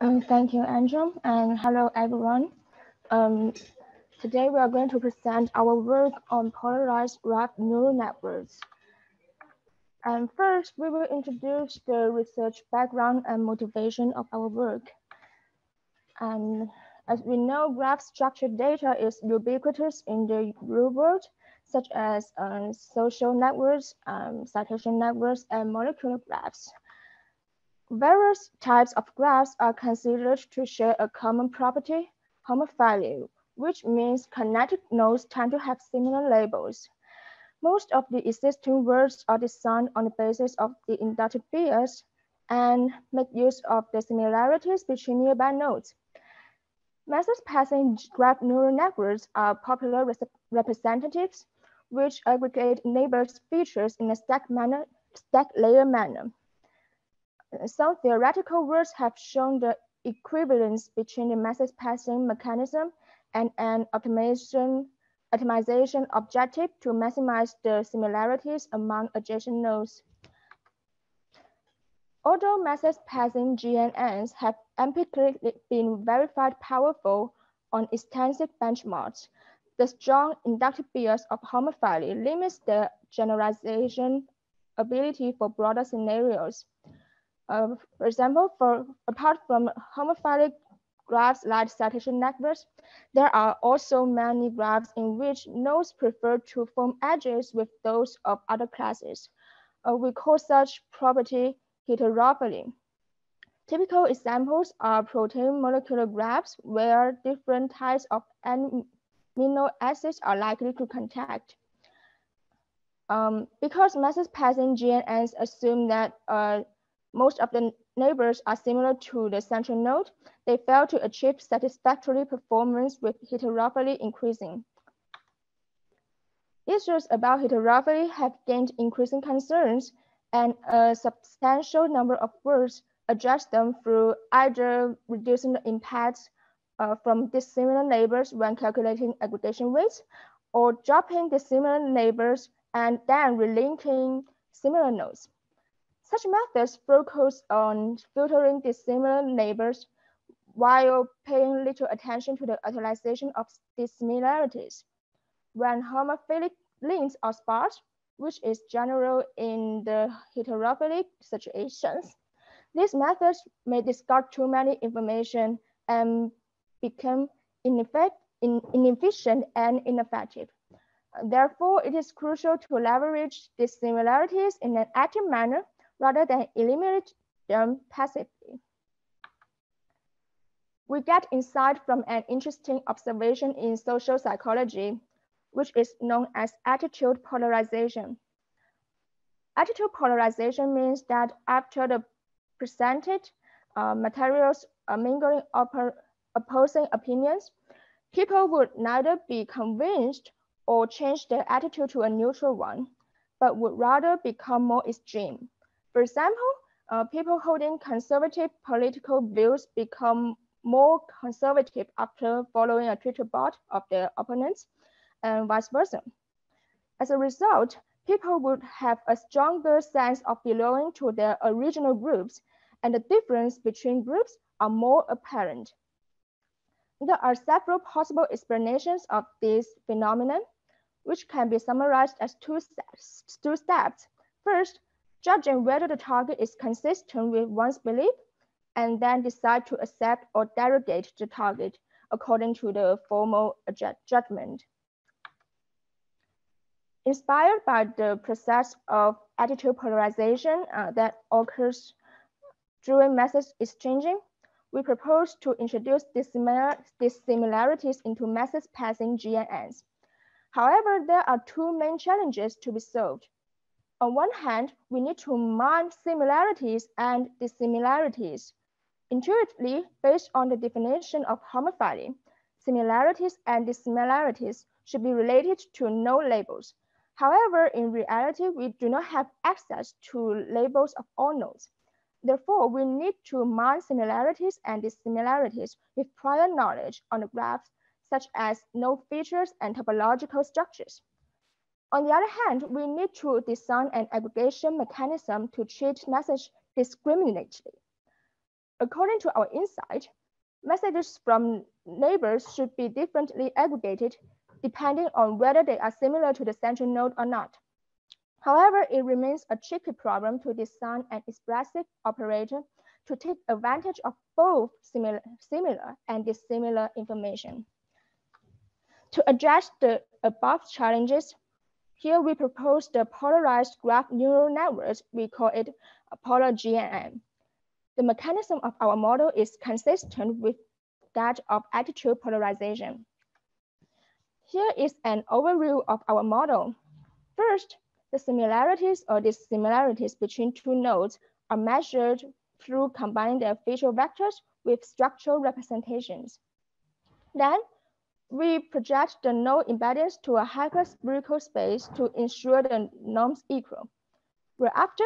Um, thank you, Andrew, and hello, everyone. Um, today, we are going to present our work on polarized graph neural networks. And first, we will introduce the research background and motivation of our work. And as we know, graph structured data is ubiquitous in the real world, such as uh, social networks, um, citation networks, and molecular graphs. Various types of graphs are considered to share a common property, homophily, which means connected nodes tend to have similar labels. Most of the existing words are designed on the basis of the inductive bias and make use of the similarities between nearby nodes. Message passing graph neural networks are popular representatives which aggregate neighbors features in a stack manner, stack layer manner. Some theoretical works have shown the equivalence between the message passing mechanism and an optimization, optimization objective to maximize the similarities among adjacent nodes. Although message passing GNNs have empirically been verified powerful on extensive benchmarks, the strong inductive bias of homophily limits the generalization ability for broader scenarios. Uh, for example, for apart from homophilic graphs like citation networks, there are also many graphs in which nodes prefer to form edges with those of other classes. Uh, we call such property heterophily. Typical examples are protein molecular graphs where different types of amino acids are likely to contact. Um, because message passing GNNs assume that uh, most of the neighbors are similar to the central node, they fail to achieve satisfactory performance with heterophily increasing. Issues about heterophily have gained increasing concerns and a substantial number of words address them through either reducing the impacts uh, from dissimilar neighbors when calculating aggregation weights or dropping dissimilar neighbors and then relinking similar nodes. Such methods focus on filtering dissimilar neighbors while paying little attention to the utilization of dissimilarities. When homophilic links are sparse, which is general in the heterophilic situations, these methods may discard too many information and become inefficient and ineffective. Therefore, it is crucial to leverage dissimilarities in an active manner rather than eliminate them passively. We get insight from an interesting observation in social psychology, which is known as attitude polarization. Attitude polarization means that after the presented uh, materials are mingling opposing opinions, people would neither be convinced or change their attitude to a neutral one, but would rather become more extreme. For example, uh, people holding conservative political views become more conservative after following a Twitter bot of their opponents and vice versa. As a result, people would have a stronger sense of belonging to their original groups and the difference between groups are more apparent. There are several possible explanations of this phenomenon, which can be summarized as two steps. Two steps. First, judging whether the target is consistent with one's belief, and then decide to accept or derogate the target according to the formal judgment. Inspired by the process of attitude polarization uh, that occurs during message exchanging, we propose to introduce dissimilarities into message passing GNNs. However, there are two main challenges to be solved. On one hand, we need to mine similarities and dissimilarities. Intuitively, based on the definition of homophily, similarities and dissimilarities should be related to node labels. However, in reality, we do not have access to labels of all nodes. Therefore, we need to mine similarities and dissimilarities with prior knowledge on the graphs, such as node features and topological structures. On the other hand, we need to design an aggregation mechanism to treat message discriminately. According to our insight, messages from neighbors should be differently aggregated depending on whether they are similar to the central node or not. However, it remains a tricky problem to design an expressive operator to take advantage of both similar, similar and dissimilar information. To address the above challenges, here we propose the polarized graph neural networks. We call it Polar GNN. The mechanism of our model is consistent with that of attitude polarization. Here is an overview of our model. First, the similarities or dissimilarities between two nodes are measured through combining their facial vectors with structural representations. Then we project the node embeddings to a hyperspherical space to ensure the norms equal. Whereafter,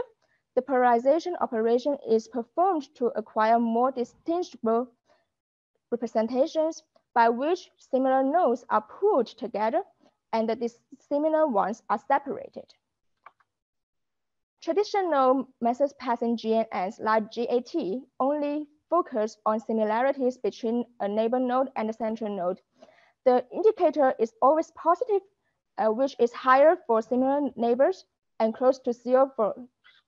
the polarization operation is performed to acquire more distinguishable representations by which similar nodes are pulled together and the dissimilar ones are separated. Traditional message passing GNNs like GAT only focus on similarities between a neighbor node and a central node. The indicator is always positive, uh, which is higher for similar neighbors and close to zero for,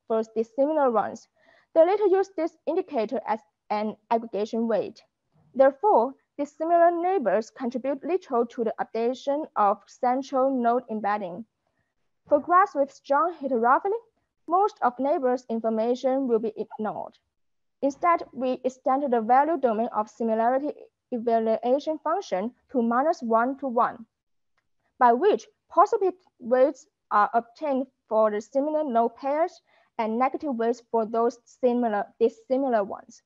for dissimilar ones. They later use this indicator as an aggregation weight. Therefore, dissimilar neighbors contribute little to the updation of central node embedding. For graphs with strong heterophily, most of neighbors' information will be ignored. Instead, we extend the value domain of similarity evaluation function to minus one to one, by which positive weights are obtained for the similar node pairs and negative weights for those similar dissimilar ones.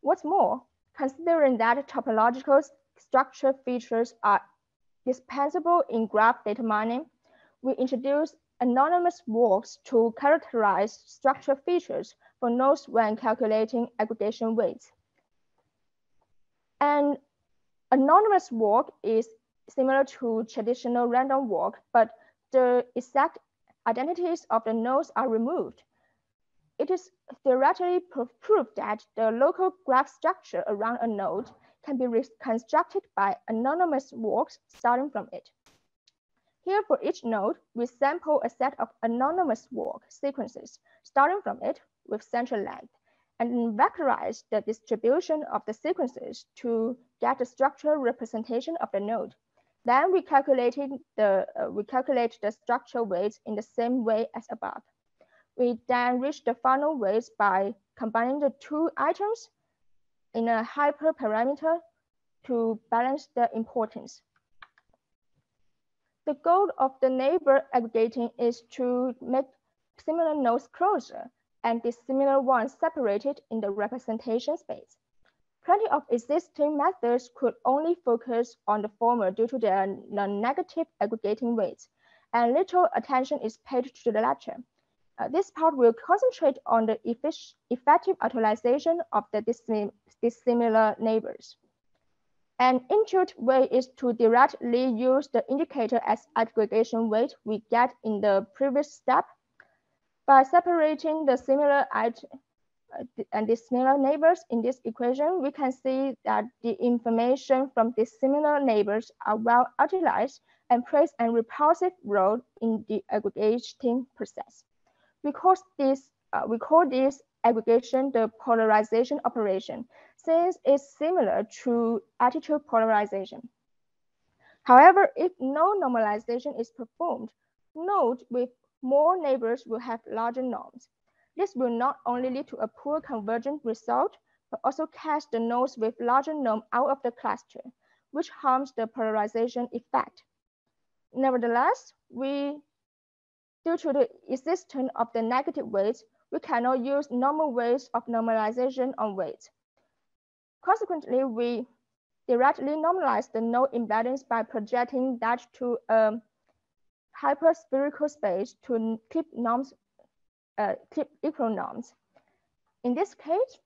What's more, considering that topological structure features are dispensable in graph data mining, we introduce anonymous walks to characterize structure features for nodes when calculating aggregation weights. An anonymous walk is similar to traditional random walk, but the exact identities of the nodes are removed. It is theoretically proved that the local graph structure around a node can be reconstructed by anonymous walks starting from it. Here for each node, we sample a set of anonymous walk sequences starting from it with central length and vectorize the distribution of the sequences to get the structural representation of the node. Then we calculated the uh, we calculate the structural weights in the same way as above. We then reach the final weights by combining the two items in a hyperparameter to balance the importance. The goal of the neighbor aggregating is to make similar nodes closer and dissimilar ones separated in the representation space. Plenty of existing methods could only focus on the former due to their non-negative aggregating weights, and little attention is paid to the latter. Uh, this part will concentrate on the effective utilization of the dissimilar neighbors. An intuitive way is to directly use the indicator as aggregation weight we get in the previous step. By separating the similar uh, and dissimilar neighbors in this equation, we can see that the information from dissimilar neighbors are well utilized and plays a repulsive role in the aggregating process. We call this, uh, we call this aggregation the polarization operation since it's similar to attitude polarization. However, if no normalization is performed, nodes with more neighbors will have larger norms. This will not only lead to a poor convergent result, but also cast the nodes with larger norm out of the cluster, which harms the polarization effect. Nevertheless, we, due to the existence of the negative weights, we cannot use normal ways of normalization on weights. Consequently, we directly normalize the node embeddings by projecting that to a hyperspherical space to keep norms, uh, keep equal norms. In this case,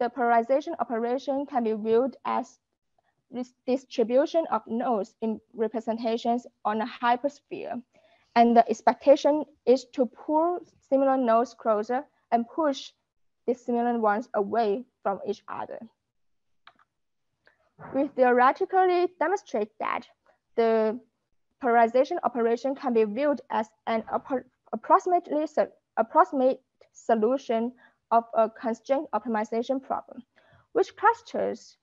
the polarization operation can be viewed as this distribution of nodes in representations on a hypersphere. And the expectation is to pull similar nodes closer and push dissimilar ones away from each other. We theoretically demonstrate that the polarization operation can be viewed as an approximately approximate solution of a constraint optimization problem, which clusters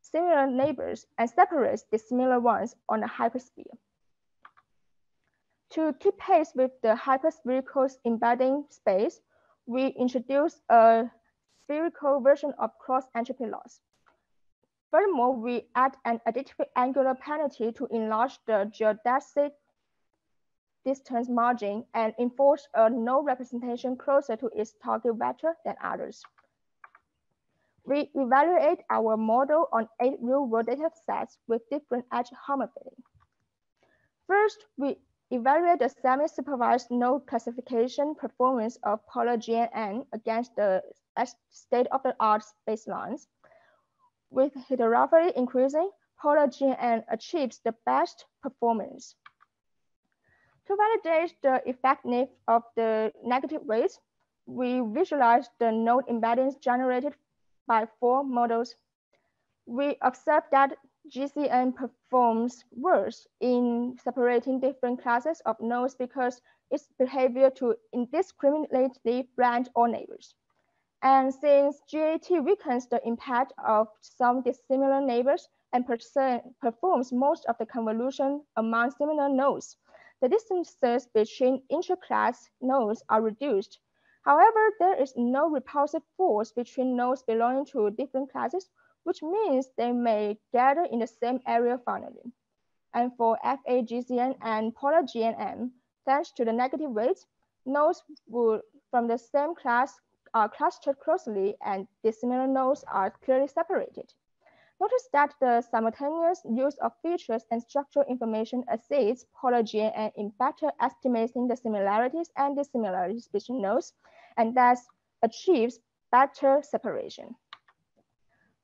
similar neighbors and separates dissimilar ones on a hypersphere. To keep pace with the hyperspherical embedding space, we introduce a spherical version of cross-entropy loss. Furthermore, we add an additive angular penalty to enlarge the geodesic distance margin and enforce a node representation closer to its target vector than others. We evaluate our model on eight real-world data sets with different edge homomorphism. First, we evaluate the semi-supervised node classification performance of polar GNN against the state-of-the-art baselines. With heterophily increasing, polar GNN achieves the best performance. To validate the effectiveness of the negative weights, we visualize the node embeddings generated by four models. We observe that GCN performs worse in separating different classes of nodes because its behavior to indiscriminately branch all neighbors. And since GAT weakens the impact of some dissimilar neighbors and performs most of the convolution among similar nodes, the distances between intra-class nodes are reduced. However, there is no repulsive force between nodes belonging to different classes, which means they may gather in the same area finally. And for FAGCN and polar GNN, thanks to the negative weights, nodes would, from the same class are clustered closely and dissimilar nodes are clearly separated. Notice that the simultaneous use of features and structural information assists polar GNN in better estimating the similarities and dissimilarities between nodes, and thus achieves better separation.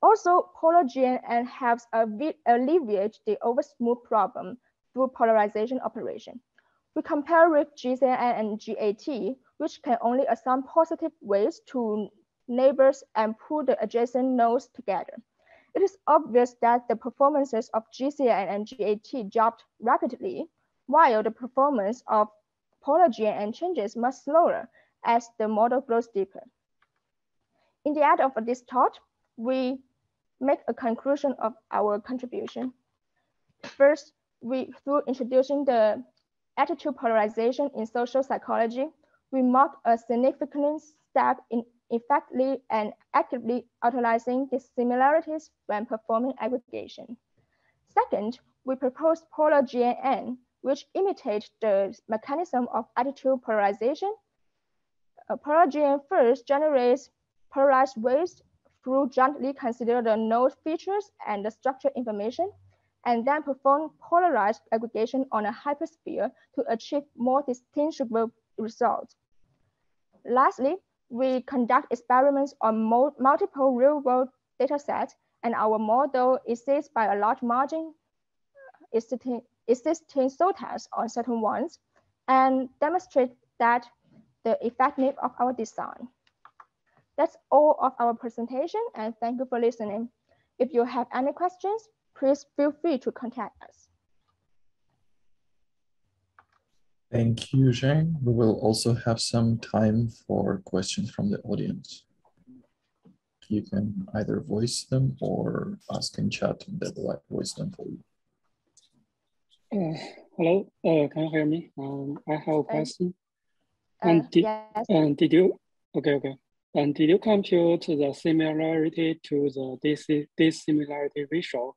Also, polar GNN helps alleviate the oversmooth problem through polarization operation. We compare with GCN and GAT, which can only assign positive weights to neighbors and pull the adjacent nodes together. It is obvious that the performances of GCN and GAT dropped rapidly, while the performance of polar GNN changes much slower as the model grows deeper. In the end of this talk, we make a conclusion of our contribution. First, we, through introducing the attitude polarization in social psychology, we mark a significant step in effectively and actively utilizing dissimilarities when performing aggregation. Second, we propose polar GNN, which imitates the mechanism of attitude polarization. Uh, a polar GNN first generates polarized waves through jointly consider the node features and the structure information, and then perform polarized aggregation on a hypersphere to achieve more distinguishable results. Lastly, we conduct experiments on multiple real-world data sets, and our model exceeds by a large margin, existing, existing on certain ones, and demonstrate that the effectiveness of our design. That's all of our presentation, and thank you for listening. If you have any questions, please feel free to contact us. Thank you, Zhang. We will also have some time for questions from the audience. You can either voice them or ask in chat and they will voice them for you. Uh, hello, uh, can you hear me? Um, I have a question. Uh, and did, yes. and did you, okay, okay. And did you compute the similarity to the dis dissimilarity ratio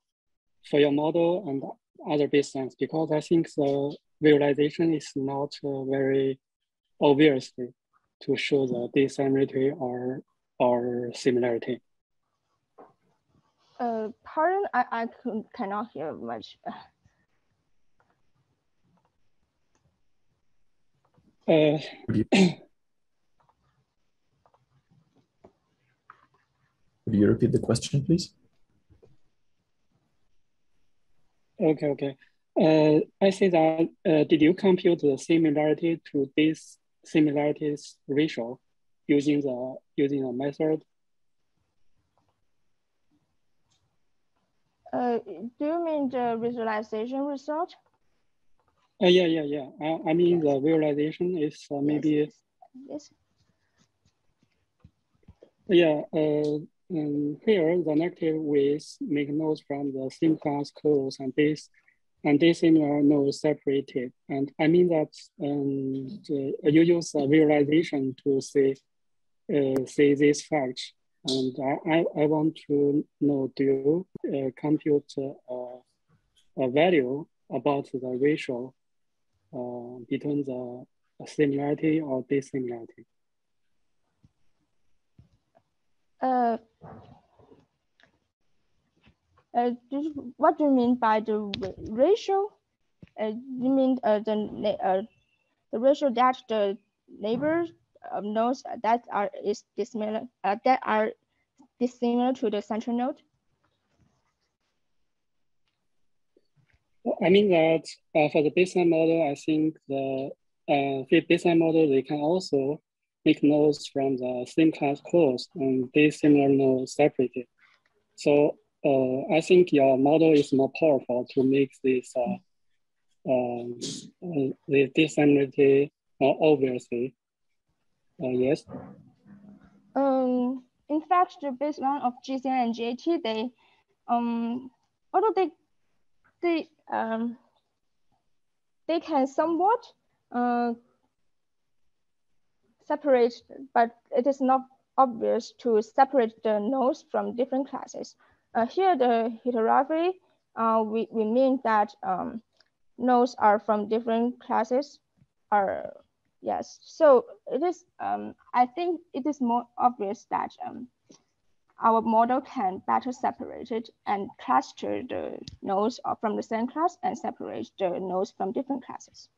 for your model and other baselines? Because I think the visualization is not uh, very obviously to show the dissimilarity or or similarity. Uh, pardon, I, I cannot hear much. Uh, Could you repeat the question, please? Okay, okay. Uh, I say that, uh, did you compute the similarity to this similarities ratio using the using a method? Uh, do you mean the visualization result? Uh, yeah, yeah, yeah. I, I mean the visualization is uh, maybe. Yes. yes. Yeah. Uh, and here the negative ways make nodes from the same class close and this and dissimilar nodes separated. And I mean that the, you use a visualization to see uh, see this fact. And I, I, want to know, do you uh, compute uh, a value about the ratio uh, between the similarity or dissimilarity? Uh, uh, what do you mean by the ratio? Uh, you mean uh, the uh, the ratio that the neighbors um, nodes that are is dissimilar uh, that are dissimilar to the central node? I mean that uh, for the baseline model, I think the uh, baseline model they can also make nodes from the same class closed and dissimilar nodes separated. So uh, I think your model is more powerful to make this uh, um, uh, the dissimilarity uh, obviously. Uh, yes. Um, in fact, the baseline of GCN and GAT, they, um, although they, they, um, they can somewhat uh, separate, but it is not obvious to separate the nodes from different classes. Uh, here, the heterophily, uh, we, we mean that um, nodes are from different classes are Yes, so it is, um, I think it is more obvious that um, our model can better separate it and cluster the nodes from the same class and separate the nodes from different classes.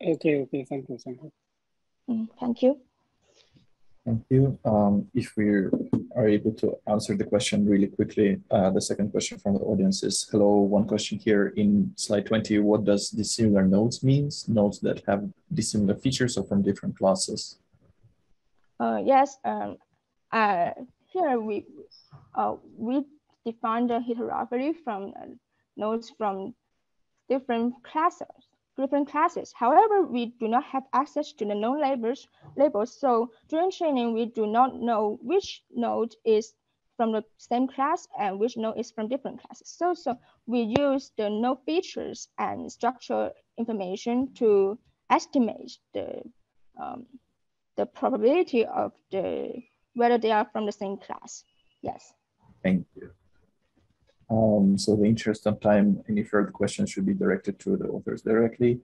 Okay, okay, thank you, thank you. Mm, thank you. Thank you. Um, if we are able to answer the question really quickly, uh, the second question from the audience is, hello, one question here in slide 20, what does dissimilar nodes means? Nodes that have dissimilar features or from different classes? Uh, yes, um, uh, here we, uh, we define the heterophily from uh, nodes from different classes different classes. However, we do not have access to the known labels, labels. So during training, we do not know which node is from the same class and which node is from different classes. So, so we use the node features and structural information to estimate the, um, the probability of the whether they are from the same class. Yes. Thank you. Um, so the interest of time, any further questions should be directed to the authors directly.